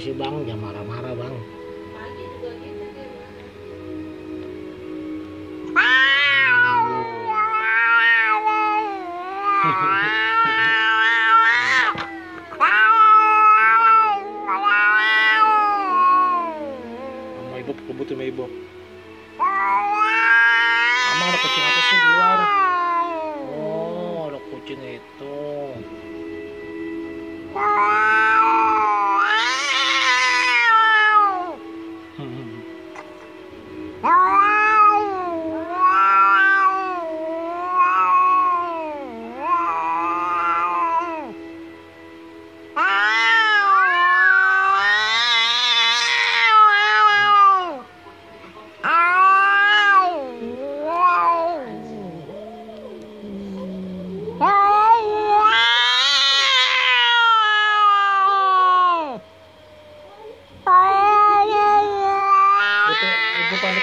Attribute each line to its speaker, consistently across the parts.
Speaker 1: sih bang jangan marah-marah bang.
Speaker 2: Pagi juga gitu
Speaker 1: sama ibu kebutuhan sama ibu. Sama ada kucing apa sih di luar? Oh ada kucing itu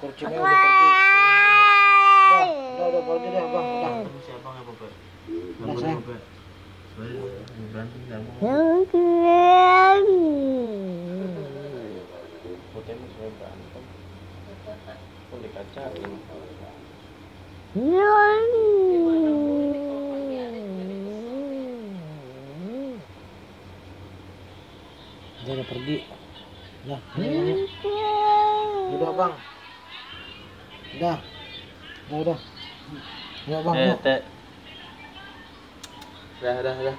Speaker 1: kurcinya udah pergi. Udah, udah, udah pergi deh, bang. Udah.
Speaker 3: Siapa nggak Bapak?
Speaker 1: Udah, sayang.
Speaker 3: Berantem nggak mau. Putih mah suka berantem. Pun dikacain.
Speaker 1: Udah, udah pergi. Ayo. Udah, bang. Udah. Udah, udah. Ya, bang.
Speaker 3: Eh,
Speaker 1: yuk.
Speaker 3: teh. Dah, dah, dah.